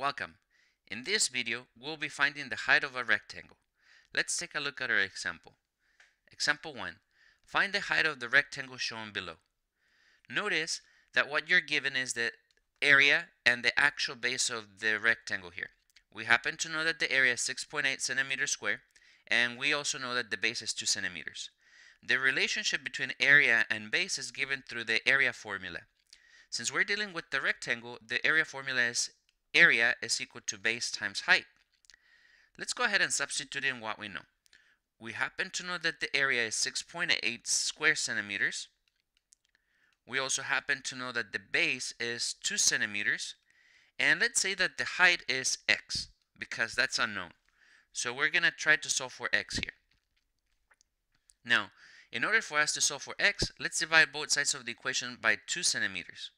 Welcome. In this video, we'll be finding the height of a rectangle. Let's take a look at our example. Example 1. Find the height of the rectangle shown below. Notice that what you're given is the area and the actual base of the rectangle here. We happen to know that the area is 6.8 centimeters square, and we also know that the base is 2 centimeters. The relationship between area and base is given through the area formula. Since we're dealing with the rectangle, the area formula is area is equal to base times height. Let's go ahead and substitute in what we know. We happen to know that the area is 6.8 square centimeters. We also happen to know that the base is 2 centimeters. And let's say that the height is x, because that's unknown. So we're going to try to solve for x here. Now, in order for us to solve for x, let's divide both sides of the equation by 2 centimeters.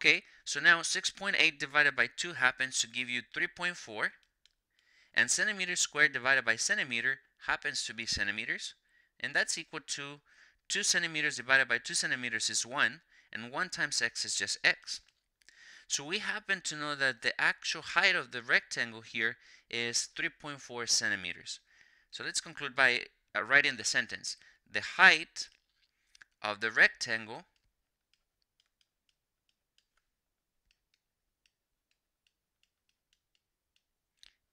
Okay, so now 6.8 divided by 2 happens to give you 3.4. And centimeter squared divided by centimeter happens to be centimeters. And that's equal to 2 centimeters divided by 2 centimeters is 1. And 1 times x is just x. So we happen to know that the actual height of the rectangle here is 3.4 centimeters. So let's conclude by uh, writing the sentence. The height of the rectangle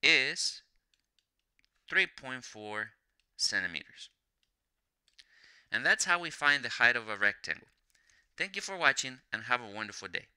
is 3.4 centimeters. And that's how we find the height of a rectangle. Thank you for watching and have a wonderful day.